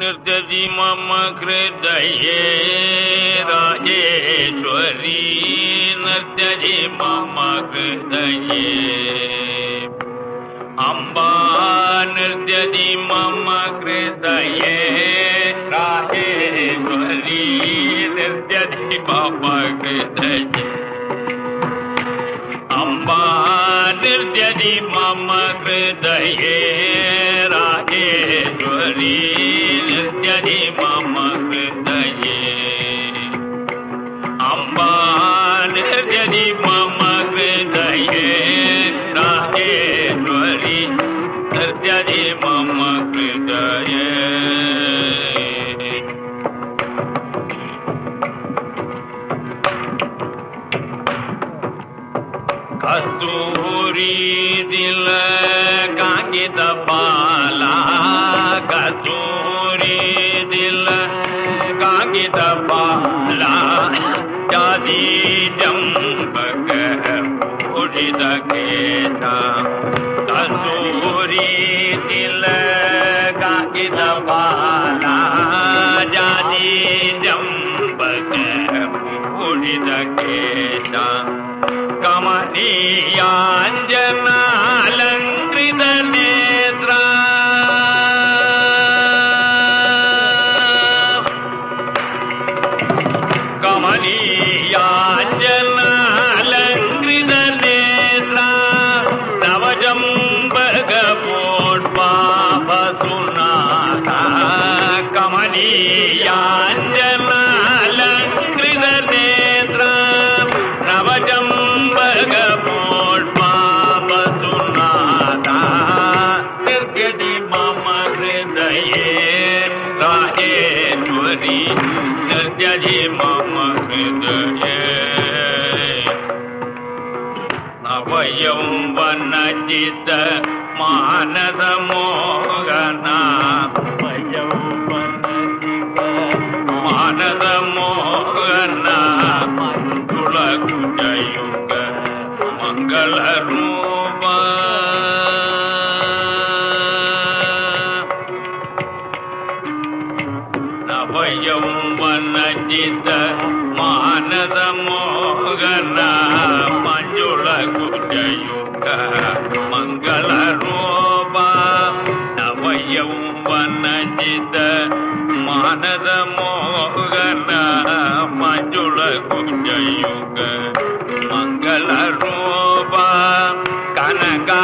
निर्जति मम हृदये राजेश्वरी निर्जति मम हृदये अम्बा निर्जति मम हृदये राजेश्वरी निर्जति मम हृदये अम्बा निर्जति मम हृदये राजेश्वरी निर्जति मम हृदये अम्बा निर्जति मम हृदये राजेश्वरी निर्जति मम हृदये कस्तूरी दिल कांगित पाला பாலா ஜாதீஜம் பக பூரித கேதா தசூரி தில காகித பாலா ஜாதீஜம் பக பூரித கேதா கமனியாஞ்சனா யாஜனாலங்கிருத நேத்ரா நவஜம்பக போட்பாபசுநாத கமனியாஞ்சனாலங்கிருத நேத்ரா நவஜம்பக போட்பாபசுநாத நிர்கடி மம ஹிருதயே ராயே हरि त्यजि मम हृदये अवयं वनचित मानदम् மோகித மானத மோகன மஞ்சுள குஜயுக மங்கள ரூப நவயௌவனஜித மானத மோகன மஞ்சுள குஜயுக மங்கள ரூப கனகா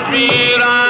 Admiral.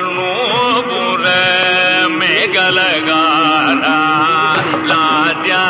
कर्णोपुर में गलगारा लाजा